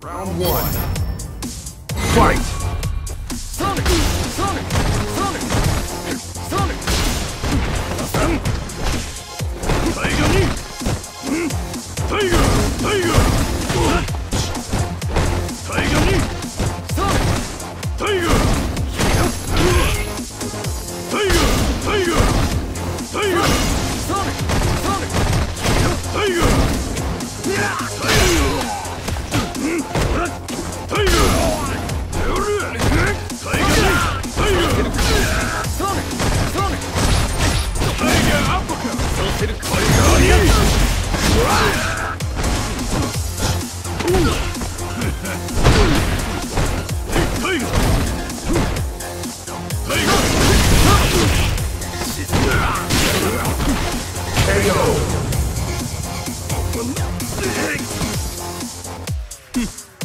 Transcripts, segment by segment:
Round one. Fight!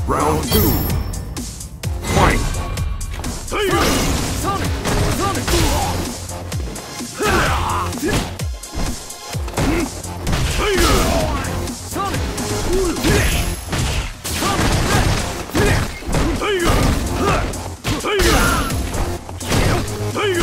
Round two. Fight. Sonic! Sonic! Sonic! Sonic! tiger!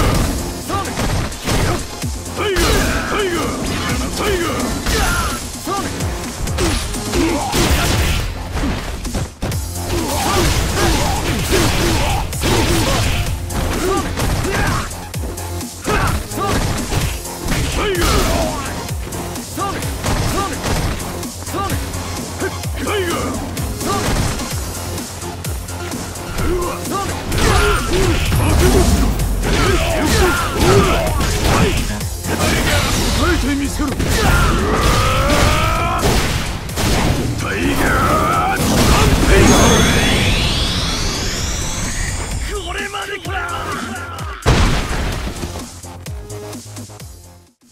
Bloody clown!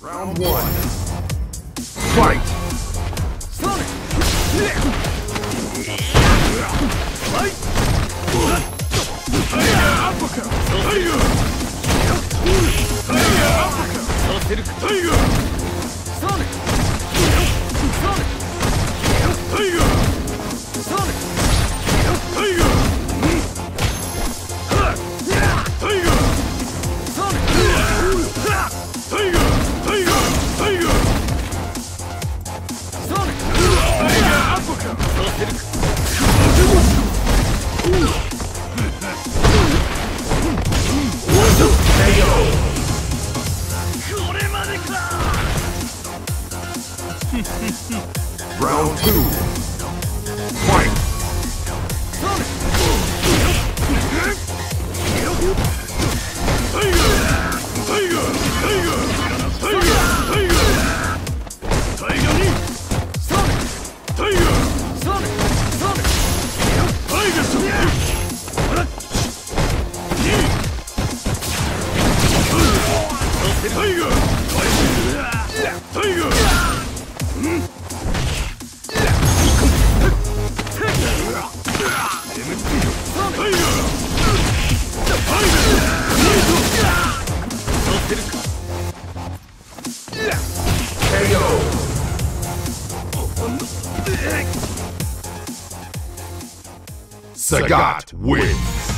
Round one. Fight! Sonic! Fight! Tiger! Tiger! Tiger! Round two. Fight! Sagat wins!